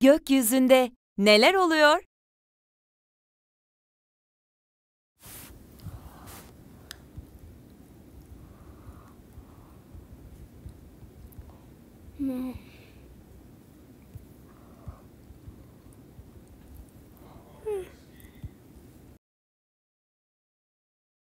Gökyüzünde neler oluyor? Hmm.